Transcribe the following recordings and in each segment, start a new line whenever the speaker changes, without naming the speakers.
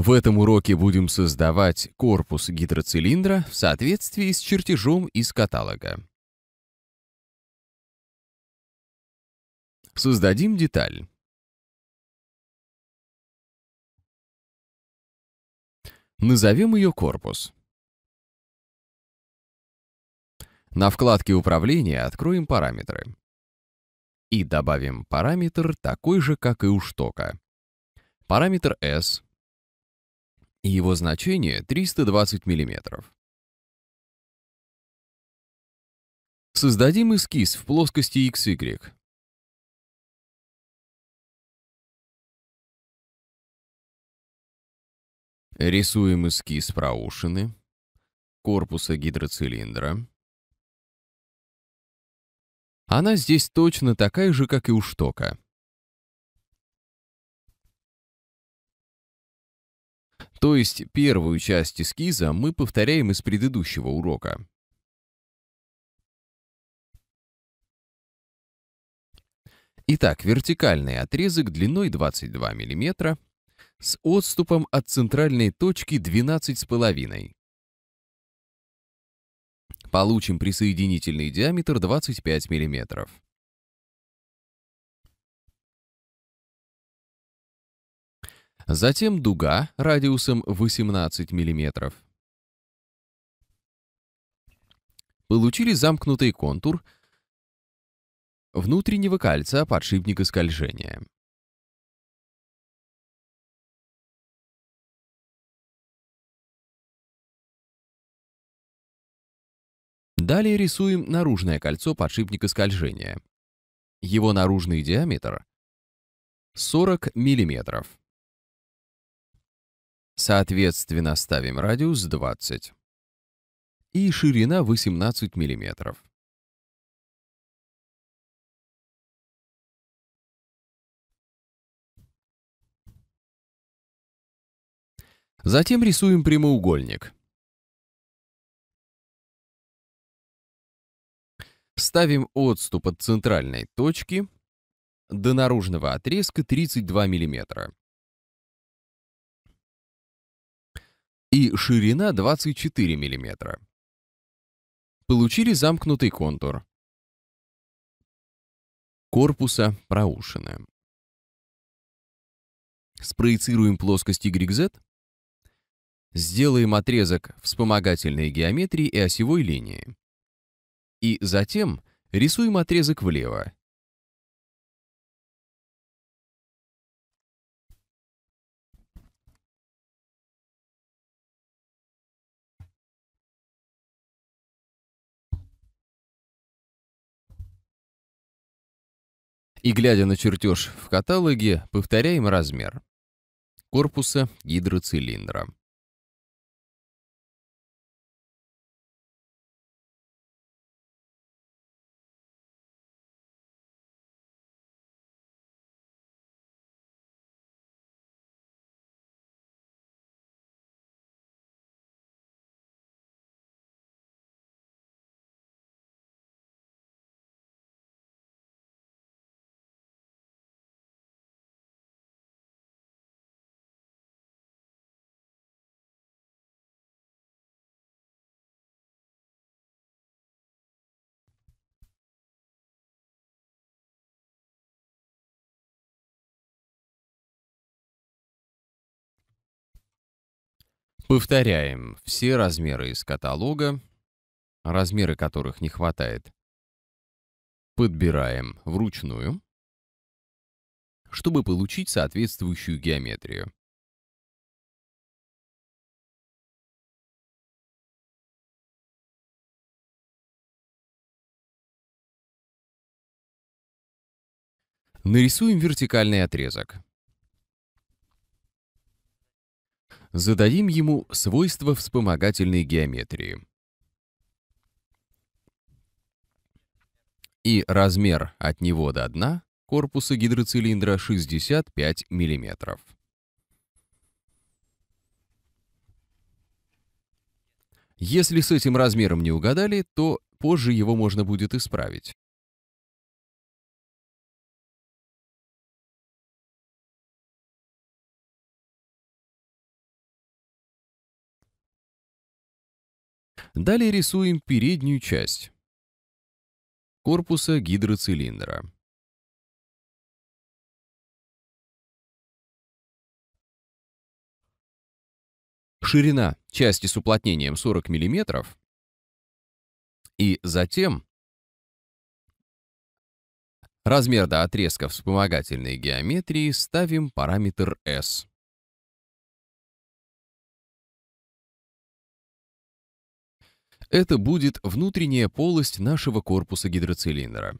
В этом уроке будем создавать корпус гидроцилиндра в соответствии с чертежом из каталога. Создадим деталь. Назовем ее корпус. На вкладке управления откроем параметры. И добавим параметр такой же, как и у штока. Параметр S. Его значение 320 мм. Создадим эскиз в плоскости XY. Рисуем эскиз проушины, корпуса гидроцилиндра. Она здесь точно такая же, как и у штока. То есть первую часть эскиза мы повторяем из предыдущего урока. Итак, вертикальный отрезок длиной 22 мм с отступом от центральной точки 12,5. Получим присоединительный диаметр 25 мм. Затем дуга радиусом 18 мм. Получили замкнутый контур внутреннего кольца подшипника скольжения. Далее рисуем наружное кольцо подшипника скольжения. Его наружный диаметр 40 мм. Соответственно, ставим радиус 20 и ширина 18 мм. Затем рисуем прямоугольник. Ставим отступ от центральной точки до наружного отрезка 32 мм. И ширина 24 мм. Получили замкнутый контур корпуса проушины. Спроецируем плоскость YZ. Сделаем отрезок вспомогательной геометрии и осевой линии. И затем рисуем отрезок влево. И глядя на чертеж в каталоге, повторяем размер корпуса гидроцилиндра. Повторяем все размеры из каталога, размеры которых не хватает. Подбираем вручную, чтобы получить соответствующую геометрию. Нарисуем вертикальный отрезок. Зададим ему свойства вспомогательной геометрии. И размер от него до дна корпуса гидроцилиндра 65 мм. Если с этим размером не угадали, то позже его можно будет исправить. Далее рисуем переднюю часть корпуса гидроцилиндра. Ширина части с уплотнением 40 мм. И затем размер до отрезка вспомогательной геометрии ставим параметр S. Это будет внутренняя полость нашего корпуса гидроцилиндра.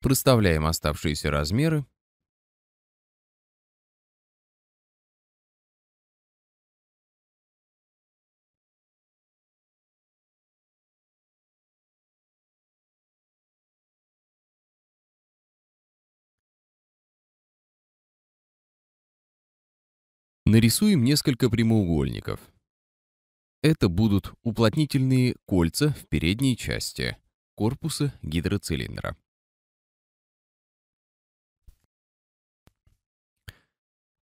Проставляем оставшиеся размеры. Нарисуем несколько прямоугольников. Это будут уплотнительные кольца в передней части корпуса гидроцилиндра.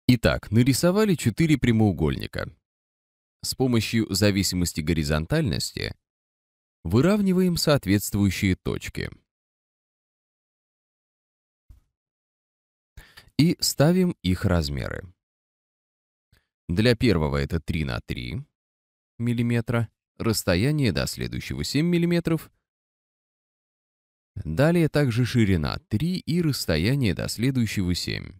Итак, нарисовали четыре прямоугольника. С помощью зависимости горизонтальности выравниваем соответствующие точки. И ставим их размеры. Для первого это 3 на 3 мм, расстояние до следующего 7 мм. Далее также ширина 3 и расстояние до следующего 7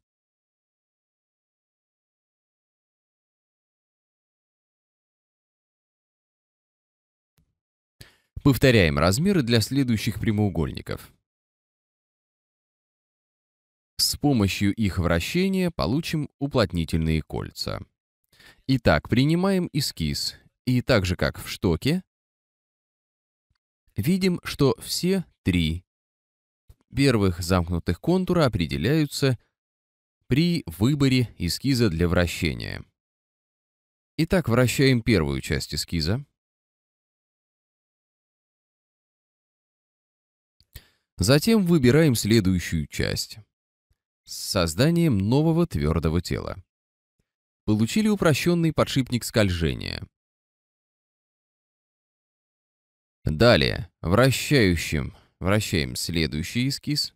Повторяем размеры для следующих прямоугольников. С помощью их вращения получим уплотнительные кольца. Итак, принимаем эскиз. И так же, как в штоке, видим, что все три первых замкнутых контура определяются при выборе эскиза для вращения. Итак, вращаем первую часть эскиза. Затем выбираем следующую часть с созданием нового твердого тела. Получили упрощенный подшипник скольжения. Далее, вращающим вращаем следующий эскиз.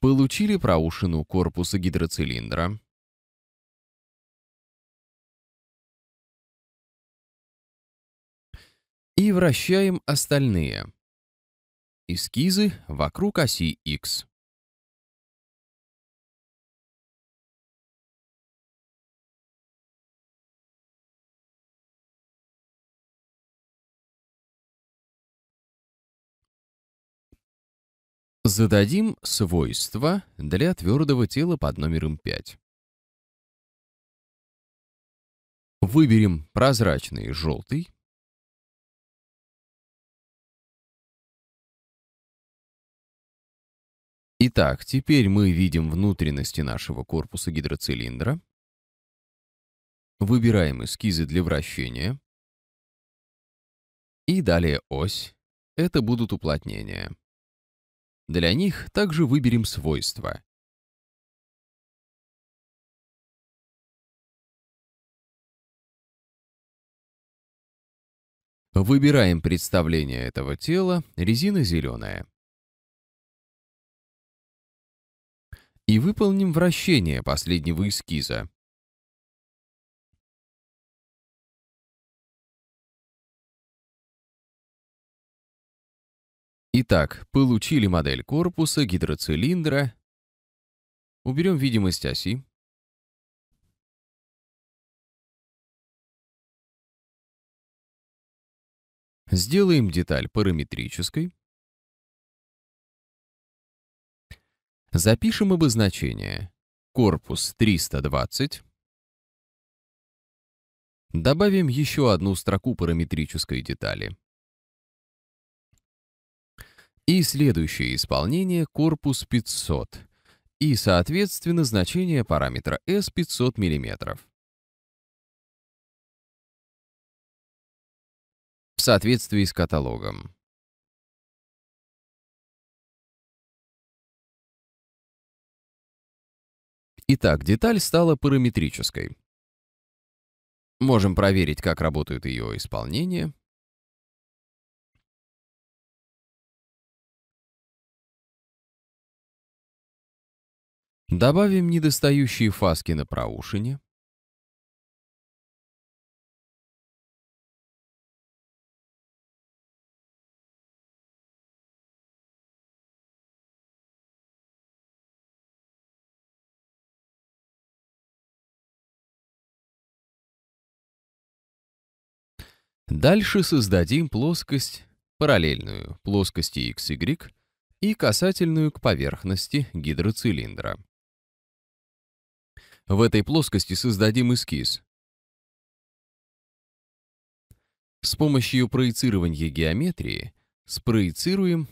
Получили проушину корпуса гидроцилиндра. И вращаем остальные эскизы вокруг оси X. Зададим свойства для твердого тела под номером 5. Выберем прозрачный желтый. Итак, теперь мы видим внутренности нашего корпуса гидроцилиндра. Выбираем эскизы для вращения. И далее ось. Это будут уплотнения. Для них также выберем свойства. Выбираем представление этого тела, резина зеленая. и выполним вращение последнего эскиза. Итак, получили модель корпуса гидроцилиндра. Уберем видимость оси. Сделаем деталь параметрической. Запишем обозначение. Корпус 320. Добавим еще одну строку параметрической детали. И следующее исполнение корпус 500 и, соответственно, значение параметра S 500 мм. В соответствии с каталогом. Итак, деталь стала параметрической. Можем проверить, как работают ее исполнения. Добавим недостающие фаски на проушине. Дальше создадим плоскость параллельную плоскости XY и касательную к поверхности гидроцилиндра. В этой плоскости создадим эскиз. С помощью проецирования геометрии спроецируем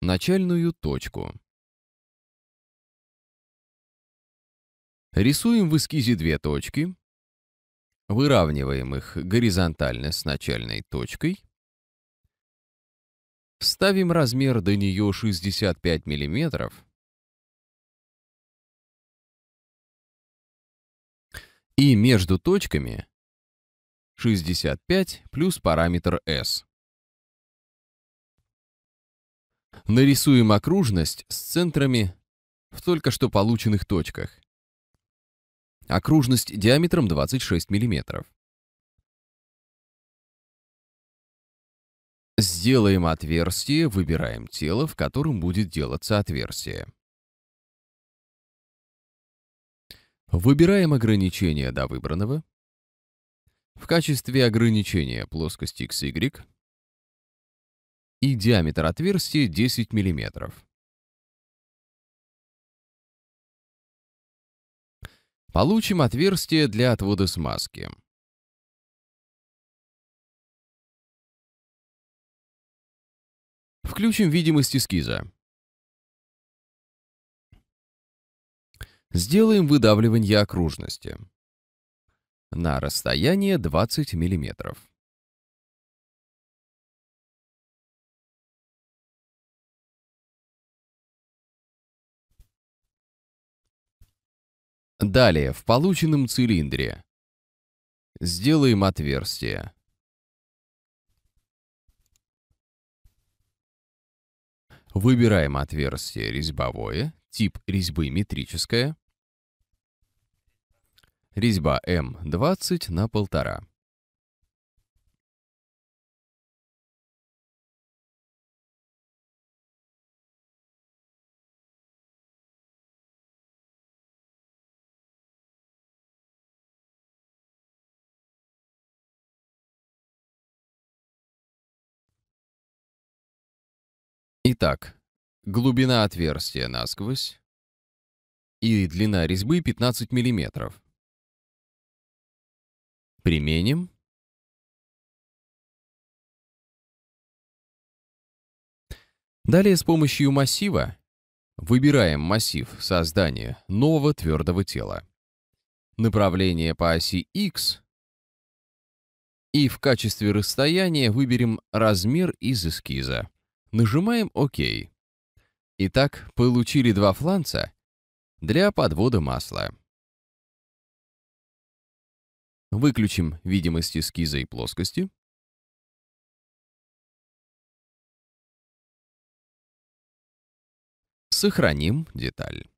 начальную точку. Рисуем в эскизе две точки, Выравниваем их горизонтально с начальной точкой. Ставим размер до нее 65 мм. И между точками 65 плюс параметр s. Нарисуем окружность с центрами в только что полученных точках. Окружность диаметром 26 мм. Сделаем отверстие, выбираем тело, в котором будет делаться отверстие. Выбираем ограничение до выбранного. В качестве ограничения плоскость XY и диаметр отверстия 10 мм. Получим отверстие для отвода смазки. Включим видимость эскиза. Сделаем выдавливание окружности на расстояние 20 миллиметров. Далее, в полученном цилиндре сделаем отверстие. Выбираем отверстие резьбовое, тип резьбы метрическая, резьба М20 на 1,5. Итак, глубина отверстия насквозь и длина резьбы 15 мм. Применим. Далее с помощью массива выбираем массив создания нового твердого тела. Направление по оси X и в качестве расстояния выберем размер из эскиза. Нажимаем ОК. Итак, получили два фланца для подвода масла. Выключим видимость эскиза и плоскости. Сохраним деталь.